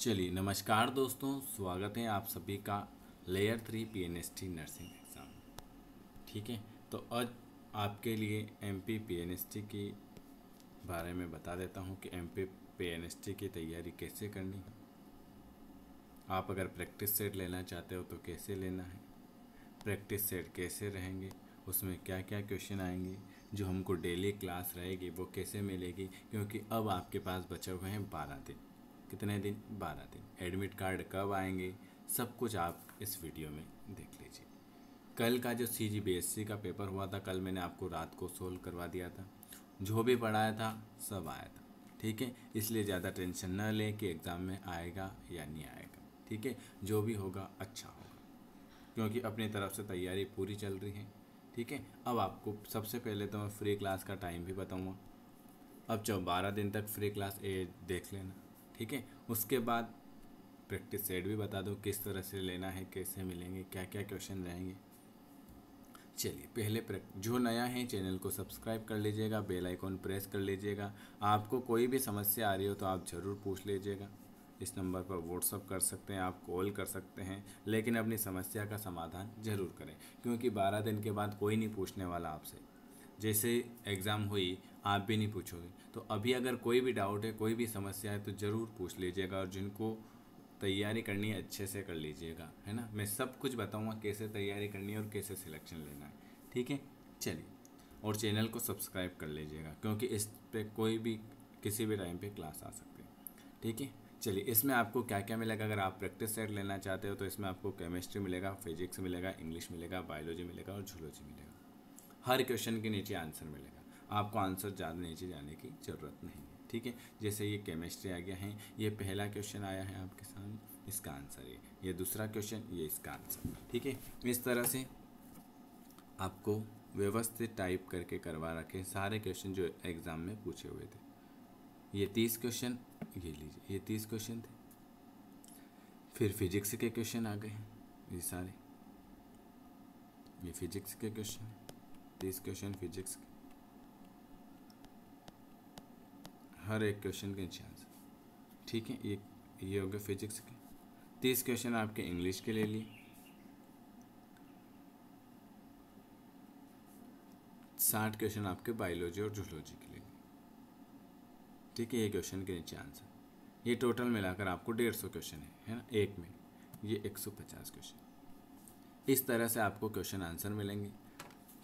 चलिए, नमस्कार दोस्तों, स्वागत है आप सभी का layer three P N S T nursing exam ठीक है तो आज आपके लिए M P P N S T के बारे में बता देता हूँ कि M P P N S T की तैयारी कैसे करनी है। आप अगर प्रैक्टिस सेट लेना चाहते हो तो कैसे लेना है? प्रैक्टिस सेट कैसे रहेंगे? उसमें क्या क्या क्वेश्चन आएँगे? जो हमको डेली क्लास रहेगी, वो कैसे मिलेगी? क्योंकि अब आपके पास बचे हुए हैं बारह दिन। कितने दिन? बारह दिन। एडमिट कार्ड कब आएँगे? सब कुछ आप इस वीडियो में देख लीजिए। कल का जो सी जी का पेपर हुआ था, कल मैंने आपको रात को सोल्व करवा दिया था। जो भी पढ़ाया था, सब आया था। ठीक है? इसलिए ज़्यादा टेंशन न लें कि एग्ज़ाम में आएगा या नहीं आएगा। ठीक है? जो भी होगा अच्छा होगा। क्योंकि अपनी तरफ़ से तैयारी पूरी चल रही है। ठीक है? अब आपको सबसे पहले तो मैं फ्री क्लास का टाइम भी बताऊँगा। अब चलो, बारह दिन तक फ्री क्लास ए देख लेना। ठीक है? उसके बाद प्रैक्टिस सेट भी बता दो, किस तरह से लेना है, कैसे मिलेंगे क्या क्या क्वेश्चन रहेंगे। चलिए, पहले जो नया है चैनल को सब्सक्राइब कर लीजिएगा बेल आइकॉन प्रेस कर लीजिएगा। आपको कोई भी समस्या आ रही हो तो आप ज़रूर पूछ लीजिएगा। इस नंबर पर व्हाट्सअप कर सकते हैं, आप कॉल कर सकते हैं, लेकिन अपनी समस्या का समाधान ज़रूर करें, क्योंकि बारह दिन के बाद कोई नहीं पूछने वाला आपसे। जैसे एग्ज़ाम हुई आप भी नहीं पूछोगे। तो अभी अगर कोई भी डाउट है, कोई भी समस्या है तो ज़रूर पूछ लीजिएगा और जिनको तैयारी करनी है, अच्छे से कर लीजिएगा, है ना? मैं सब कुछ बताऊँगा कैसे तैयारी करनी है और कैसे सिलेक्शन लेना है, ठीक है? चलिए, और चैनल को सब्सक्राइब कर लीजिएगा, क्योंकि इस पर कोई भी, किसी भी टाइम पे क्लास आ सकती है, ठीक है? चलिए, इसमें आपको क्या क्या मिलेगा? अगर आप प्रैक्टिस सेट लेना चाहते हो तो इसमें आपको केमिस्ट्री मिलेगा फिजिक्स मिलेगा इंग्लिश मिलेगा बायोलॉजी मिलेगा और जूलॉजी मिलेगा। हर क्वेश्चन के नीचे आंसर मिलेगा। आपको आंसर ज़्यादा नीचे जाने की ज़रूरत नहीं है, ठीक है? जैसे ये केमिस्ट्री आ गया है, ये पहला क्वेश्चन आया है आपके सामने, इसका आंसर ये ये दूसरा क्वेश्चन ये इसका आंसर ठीक है? इस तरह से आपको व्यवस्थित टाइप करके करवा रखे सारे क्वेश्चन जो एग्ज़ाम में पूछे हुए थे। ये तीस क्वेश्चन ये लीजिए, ये तीस क्वेश्चन थे। फिर फिजिक्स के क्वेश्चन आ गए ये सारे। ये फिजिक्स के क्वेश्चन तीस क्वेश्चन फिजिक्स के। हर एक क्वेश्चन के आंसर ठीक है? ये ये हो गया फिजिक्स के। तीस क्वेश्चन आपके इंग्लिश के ले लिए। साठ क्वेश्चन आपके बायोलॉजी और जूलॉजी के ले लिए। ठीक है? ये क्वेश्चन के नीचे आंसर ये टोटल मिलाकर आपको डेढ़ सौ क्वेश्चन है है ना? एक में। ये एक सौ पचास क्वेश्चन इस तरह से आपको क्वेश्चन आंसर मिलेंगे।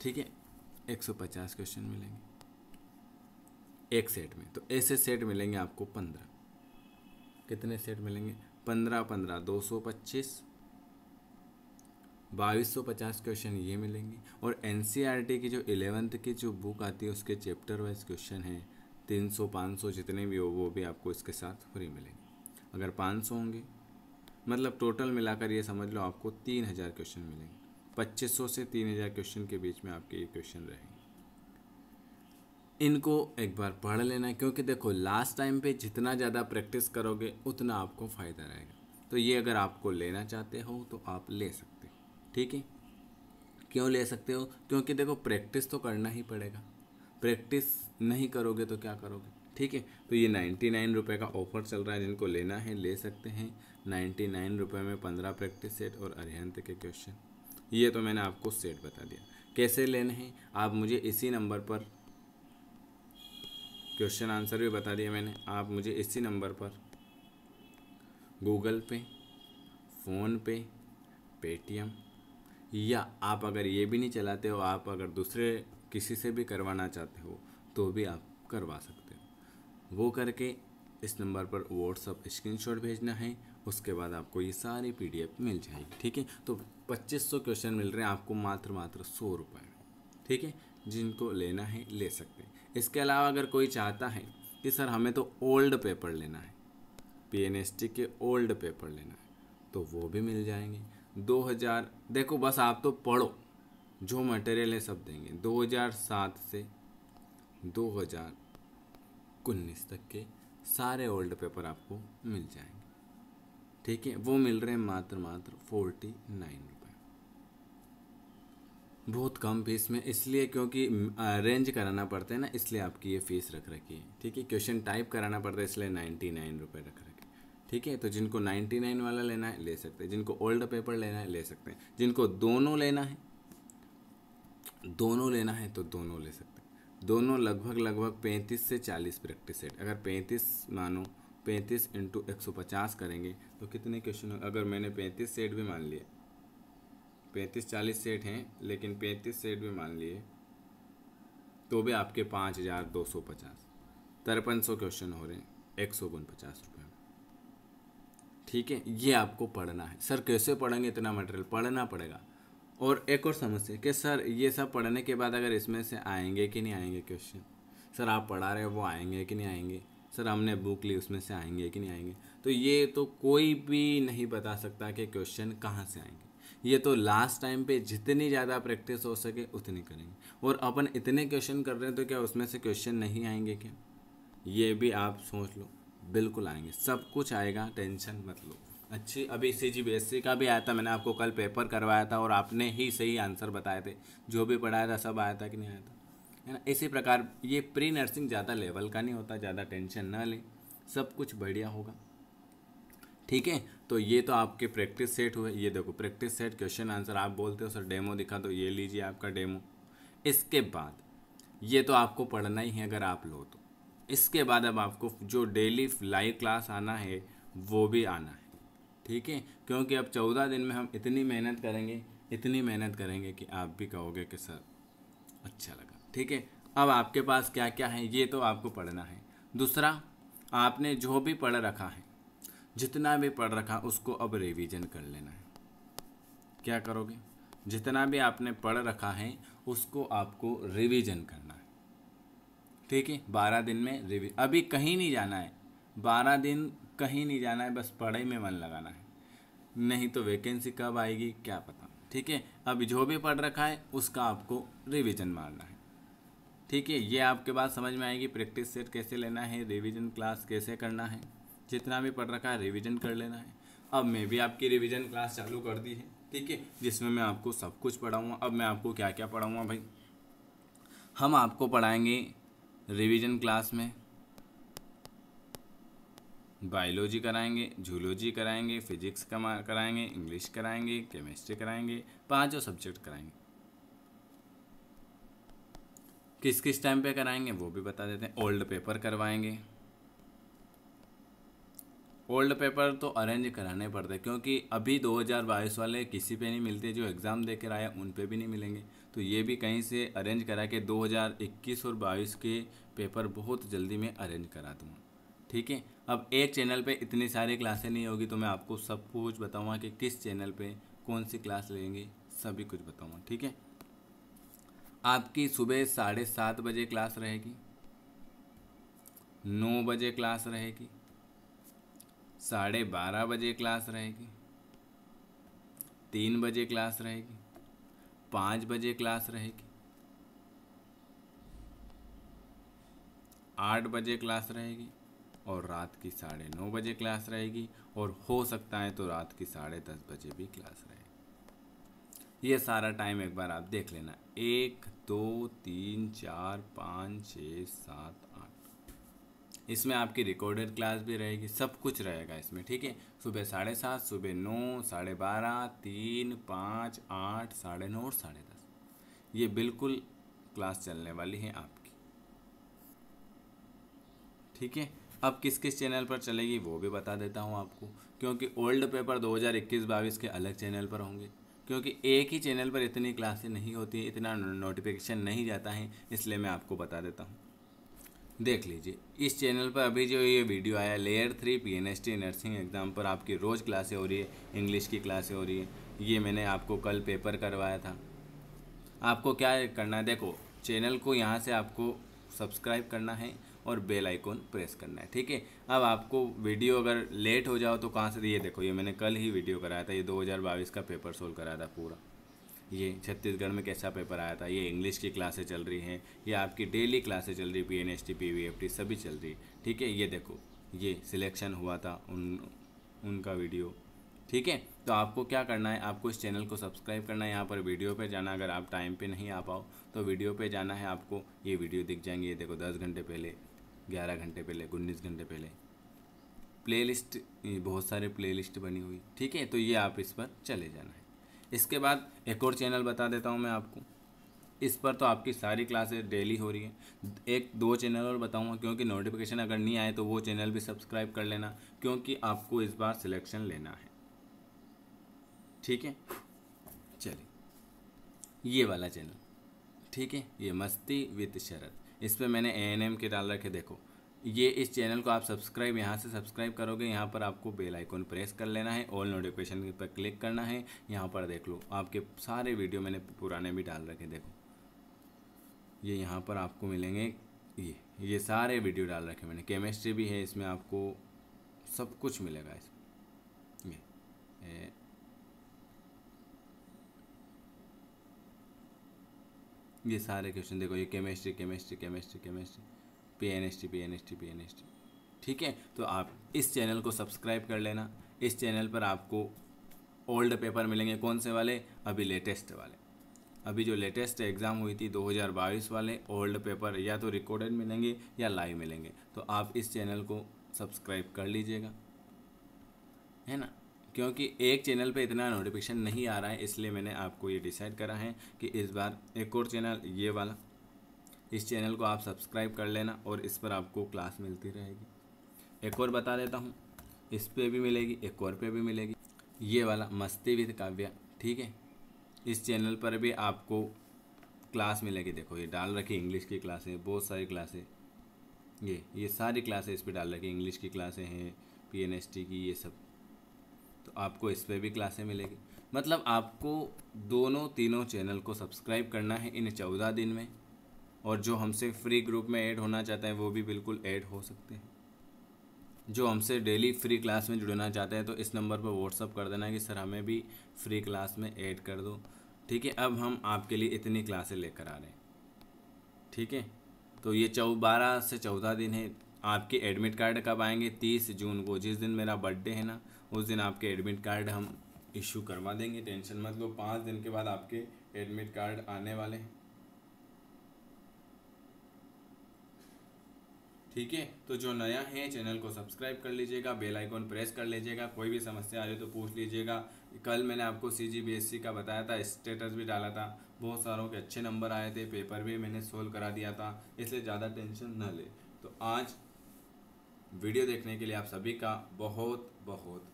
ठीक है? एक सौ पचास क्वेश्चन मिलेंगे। एक सेट में। तो ऐसे सेट मिलेंगे आपको पंद्रह। कितने सेट मिलेंगे? पंद्रह पंद्रह, दो सौ पच्चीस, बाईस सौ पचास क्वेश्चन ये मिलेंगे। और एन e की जो इलेवेंथ की जो बुक आती है, उसके चैप्टर वाइज क्वेश्चन हैं। तीन सौ, पाँच सौ जितने भी हो, वो भी आपको इसके साथ फ्री मिलेंगे। अगर पाँच सौ होंगे मतलब टोटल मिलाकर ये समझ लो, आपको तीन हज़ार क्वेश्चन मिलेंगे। पच्चीस सौ से तीन हज़ार क्वेश्चन के बीच में आपके ये क्वेश्चन रहेंगे। इनको एक बार पढ़ लेना है, क्योंकि देखो लास्ट टाइम पे जितना ज़्यादा प्रैक्टिस करोगे, उतना आपको फ़ायदा रहेगा। तो ये अगर आपको लेना चाहते हो तो आप ले सकते हो। ठीक है? क्यों ले सकते हो? क्योंकि देखो प्रैक्टिस तो करना ही पड़ेगा। प्रैक्टिस नहीं करोगे तो क्या करोगे? ठीक है? तो ये नाइन्टी नाइन रुपये का ऑफ़र चल रहा है, जिनको लेना है, ले सकते हैं। नाइन्टी नाइन रुपये में पंद्रह प्रैक्टिस सेट और अरिहंत के क्वेश्चन ये तो मैंने आपको सेट बता दिया। कैसे लेने हैं? आप मुझे इसी नंबर पर क्वेश्चन आंसर भी बता दिया मैंने। आप मुझे इसी नंबर पर गूगल पे फ़ोन पे पेटीएम या आप अगर ये भी नहीं चलाते हो, आप अगर दूसरे किसी से भी करवाना चाहते हो तो भी आप करवा सकते हो। वो करके इस नंबर पर व्हाट्सअप स्क्रीनशॉट भेजना है, उसके बाद आपको ये सारी पीडीएफ मिल जाएगी, ठीक है? तो 2500 क्वेश्चन मिल रहे हैं, आपको मात्र मात्र सौ रुपये ठीक है? जिनको लेना है, ले सकते हैं। इसके अलावा अगर कोई चाहता है कि सर हमें तो ओल्ड पेपर लेना है पीएनएसटी के ओल्ड पेपर लेना है तो वो भी मिल जाएँगे। 2000 देखो बस आप तो पढ़ो, जो मटेरियल है सब देंगे। 2007 से 2019 तक के सारे ओल्ड पेपर आपको मिल जाएँगे। ठीक है? वो मिल रहे हैं मात्र मात्र फोर्टी नाइन बहुत कम फ़ीस में, इसलिए क्योंकि रेंज कराना पड़ता है ना, इसलिए आपकी ये फ़ीस रख रखी है। ठीक है? क्वेश्चन टाइप कराना पड़ता है, इसलिए नाइन्टी नाइन रुपये रख रखे ठीक है? तो जिनको 99 वाला लेना है, ले सकते हैं। जिनको ओल्ड पेपर लेना है, ले सकते हैं। जिनको दोनों लेना है, दोनों लेना है तो दोनों ले सकते हैं। दोनों लगभग लगभग पैंतीस से चालीस प्रैक्टिस सेट अगर पैंतीस मानो, पैंतीस इंटू एक सौ पचास करेंगे तो कितने क्वेश्चन अगर मैंने पैंतीस सेट भी मान लिए पैंतीस चालीस सेट हैं, लेकिन पैंतीस सेट भी मान लिए तो भी आपके पाँच हज़ार दो सौ पचास। तिरपन सौ क्वेश्चन हो रहे हैं, एक सौ उन पचास रुपये। में ठीक है, ये आपको पढ़ना है। सर, कैसे पढ़ेंगे इतना मटेरियल पढ़ना पड़ेगा। और एक और समस्या, कि सर, ये सब पढ़ने के बाद अगर इसमें से आएँगे कि नहीं आएँगे क्वेश्चन सर, आप पढ़ा रहे हो, वो आएँगे कि नहीं आएँगे? सर, हमने बुक ली, उसमें से आएँगे कि नहीं आएँगे? तो ये तो कोई भी नहीं बता सकता कि क्वेश्चन कहाँ से आएँगे। ये तो लास्ट टाइम पे जितनी ज़्यादा प्रैक्टिस हो सके, उतनी करेंगे। और अपन इतने क्वेश्चन कर रहे हैं तो क्या उसमें से क्वेश्चन नहीं आएँगे क्या? ये भी आप सोच लो। बिल्कुल आएँगे। सब कुछ आएगा, टेंशन मत लो। अच्छी, अभी सी जी बी एस सी का भी आया था, मैंने आपको कल पेपर करवाया था और आपने ही सही आंसर बताए थे। जो भी पढ़ाया था, सब आया था कि नहीं आया था। है ना? इसी प्रकार, ये प्री नर्सिंग ज़्यादा लेवल का नहीं होता, ज़्यादा टेंशन ना ले। सब कुछ बढ़िया होगा। ठीक है? तो ये तो आपके प्रैक्टिस सेट हुए, ये देखो प्रैक्टिस सेट क्वेश्चन आंसर आप बोलते हो, सर डेमो दिखा तो ये लीजिए आपका डेमो इसके बाद, ये तो आपको पढ़ना ही है अगर आप लो तो। इसके बाद अब आपको जो डेली लाइव क्लास आना है, वो भी आना है। ठीक है? क्योंकि अब चौदह दिन में हम इतनी मेहनत करेंगे, इतनी मेहनत करेंगे कि आप भी कहोगे कि, सर अच्छा लगा। ठीक है? अब आपके पास क्या क्या है, ये तो आपको पढ़ना है। दूसरा, आपने जो भी पढ़ रखा है जितना भी पढ़ रखा, उसको अब रिवीजन कर लेना है। क्या करोगे? जितना भी आपने पढ़ रखा है, उसको आपको रिवीजन करना है। ठीक है? बारह दिन में रिवी अभी कहीं नहीं जाना है। बारह दिन कहीं नहीं जाना है, बस पढ़ाई में मन लगाना है। नहीं तो वैकेंसी कब आएगी, क्या पता। ठीक है? अभी जो भी पढ़ रखा है, उसका आपको रिवीजन मारना है। ठीक है? ये आपके बात समझ में आएगी प्रैक्टिस सेट कैसे लेना है रिवीजन क्लास कैसे करना है। जितना भी पढ़ रखा है रिवीजन कर लेना है। अब मैं भी आपकी रिवीजन क्लास चालू कर दी है, ठीक है? जिसमें मैं आपको सब कुछ पढ़ाऊँगा। अब मैं आपको क्या क्या पढ़ाऊँगा भाई? हम आपको पढ़ाएँगे रिवीजन क्लास में। बायोलॉजी कराएँगे जूलॉजी कराएँगे फिजिक्स कराएँगे इंग्लिश कराएँगे केमिस्ट्री कराएँगे, पाँचों सब्जेक्ट कराएँगे। किस किस टाइम पे कराएँगे, वो भी बता देते हैं। ओल्ड पेपर करवाएँगे। ओल्ड पेपर तो अरेंज कराने पड़ते, क्योंकि अभी 2022 वाले किसी पे नहीं मिलते, जो एग्ज़ाम दे कर आए उन पे भी नहीं मिलेंगे। तो ये भी कहीं से अरेंज करा के 2021 और 22 के पेपर बहुत जल्दी में अरेंज करा दूँगा ठीक है? अब एक चैनल पे इतनी सारी क्लासें नहीं होगी तो मैं आपको सब कुछ बताऊँगा कि किस चैनल पर कौन सी क्लास लेंगे, सभी कुछ बताऊँगा। ठीक है? आपकी सुबह साढ़े सात बजे क्लास रहेगी, नौ बजे क्लास रहेगी साढ़े बारह बजे क्लास रहेगी। तीन बजे क्लास रहेगी। पाँच बजे क्लास रहेगी। आठ बजे क्लास रहेगी और रात की साढ़े नौ बजे क्लास रहेगी और हो सकता है तो रात की साढ़े दस बजे भी क्लास रहेगी। ये सारा टाइम एक बार आप देख लेना। एक, दो, तीन, चार, पाँच छः सात इसमें आपकी रिकॉर्डेड क्लास भी रहेगी, सब कुछ रहेगा इसमें, ठीक है? सुबह साढ़े सात, सुबह नौ, साढ़े बारह, तीन, पाँच, आठ, साढ़े नौ और साढ़े दस। ये बिल्कुल क्लास चलने वाली है आपकी। ठीक है? अब किस किस चैनल पर चलेगी वो भी बता देता हूँ आपको, क्योंकि ओल्ड पेपर 2021-22 के अलग चैनल पर होंगे। क्योंकि एक ही चैनल पर इतनी क्लासें नहीं होती इतना नोटिफिकेशन नहीं जाता है, इसलिए मैं आपको बता देता हूँ। देख लीजिए, इस चैनल पर अभी जो ये वीडियो आया, layer three P N S T nursing exam पर आपकी रोज़ क्लासें हो रही है, इंग्लिश की क्लासें हो रही है, ये मैंने आपको कल पेपर करवाया था। आपको क्या करना है? देखो, चैनल को यहाँ से आपको सब्सक्राइब करना है और बेल आइकॉन प्रेस करना है, ठीक है? अब आपको वीडियो अगर लेट हो जाओ तो कहाँ से, ये देखो, ये मैंने कल ही वीडियो कराया था, ये 2022 का पेपर सोल्व कराया था पूरा। ये छत्तीसगढ़ में कैसा पेपर आया था? ये इंग्लिश की क्लासें चल रही हैं, ये आपकी डेली क्लासें चल रही P N S T P V F T सभी चल रही ठीक है, ये देखो, ये सिलेक्शन हुआ था उन, उनका वीडियो ठीक है तो आपको क्या करना है? आपको इस चैनल को सब्सक्राइब करना है, यहाँ पर वीडियो पे जाना अगर आप टाइम पे नहीं आ पाओ तो वीडियो पे जाना है आपको। ये वीडियो दिख जाएँगे, ये देखो, दस घंटे पहले, ग्यारह घंटे पहले, उन्नीस घंटे पहले। प्लेलिस्ट बहुत सारे प्लेलिस्ट बनी हुई। ठीक है तो ये आप इस पर चले जाना है। इसके बाद एक और चैनल बता देता हूँ मैं आपको। इस पर तो आपकी सारी क्लासेस डेली हो रही है। एक, दो चैनल और बताऊँगा, क्योंकि नोटिफिकेशन अगर नहीं आए तो वो चैनल भी सब्सक्राइब कर लेना, क्योंकि आपको इस बार सिलेक्शन लेना है। ठीक है? चलिए। ये वाला चैनल। ठीक है? ये मस्ती विद शरद। इस पर मैंने ए एन एम के डाल रखे, देखो। ये इस चैनल को आप सब्सक्राइब, यहाँ से सब्सक्राइब करोगे, यहाँ पर आपको बेल आइकॉन प्रेस कर लेना है ऑल नोटिफिकेशन पर क्लिक करना है। यहाँ पर देख लो, आपके सारे वीडियो मैंने पुराने भी डाल रखे देखो। ये यहाँ पर आपको मिलेंगे, ये ये सारे वीडियो डाल रखे मैंने। केमिस्ट्री भी है, इसमें आपको सब कुछ मिलेगा इसमें ये ये। सारे क्वेश्चन देखो, ये chemistry chemistry chemistry chemistry. P N S T P N S T P N S T ठीक है? तो आप इस चैनल को सब्सक्राइब कर लेना। इस चैनल पर आपको ओल्ड पेपर मिलेंगे। कौन से वाले? अभी लेटेस्ट वाले। अभी जो लेटेस्ट एग्ज़ाम हुई थी 2022 वाले, ओल्ड पेपर या तो रिकॉर्डेड मिलेंगे या लाइव मिलेंगे। तो आप इस चैनल को सब्सक्राइब कर लीजिएगा। है ना? क्योंकि एक चैनल पे इतना नोटिफिकेशन नहीं आ रहा है, इसलिए मैंने आपको ये डिसाइड करा है कि इस बार एक और चैनल ये वाला। इस चैनल को आप सब्सक्राइब कर लेना और इस पर आपको क्लास मिलती रहेगी। एक और बता देता हूँ, इस पर भी मिलेगी, एक और पे भी मिलेगी। ये वाला मस्ती विद काव्या, ठीक है? इस चैनल पर भी आपको क्लास मिलेगी। देखो, ये डाल रखी इंग्लिश की क्लासें, बहुत सारी क्लासें। ये ये सारी क्लासें इस पर डाल रखी, इंग्लिश की क्लासें हैं पी एन एस टी की, ये सब। तो आपको इस पर भी क्लासें मिलेगी। मतलब आपको दोनों तीनों चैनल को सब्सक्राइब करना है इन चौदह दिन में। और जो हमसे फ्री ग्रुप में ऐड होना चाहते हैं, वो भी बिल्कुल ऐड हो सकते हैं। जो हमसे डेली फ्री क्लास में जुड़ना चाहते हैं तो इस नंबर पर व्हाट्सअप कर देना कि, सर, हमें भी फ्री क्लास में ऐड कर दो। ठीक है, अब हम आपके लिए इतनी क्लासें लेकर आ रहे हैं। ठीक है तो ये चौ, बारह से चौदह दिन है। आपके एडमिट कार्ड कब आएँगे? तीस जून को। जिस दिन मेरा बर्थडे है ना, उस दिन आपके एडमिट कार्ड हम इशू करवा देंगे। टेंशन मत लो, पाँच दिन के बाद आपके एडमिट कार्ड आने वाले हैं। ठीक है? तो जो नया है, चैनल को सब्सक्राइब कर लीजिएगा, बेल आइकॉन प्रेस कर लीजिएगा, कोई भी समस्या आ रही तो पूछ लीजिएगा। कल मैंने आपको सी जी बी एस सी का बताया था स्टेटस भी डाला था। बहुत सारों के अच्छे नंबर आए थे पेपर भी मैंने सोल्व करा दिया था, इसलिए ज़्यादा टेंशन न ले। तो आज वीडियो देखने के लिए आप सभी का बहुत बहुत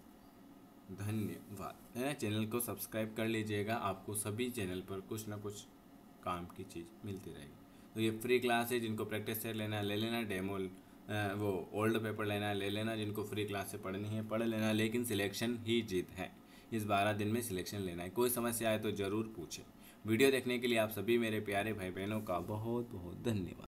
धन्यवाद। है चैनल को सब्सक्राइब कर लीजिएगा, आपको सभी चैनल पर कुछ ना कुछ काम की चीज़ मिलती रहेगी। तो ये फ्री क्लास है, जिनको प्रैक्टिस सेट लेना ले लेना डेमो वो ओल्ड पेपर लेना ले लेना, जिनको फ्री क्लास से पढ़नी है, पढ़ लेना, लेकिन सिलेक्शन ही जीत है। इस बारह दिन में सिलेक्शन लेना है। कोई समस्या आए तो ज़रूर पूछें। वीडियो देखने के लिए आप सभी मेरे प्यारे भाई बहनों का बहुत बहुत धन्यवाद।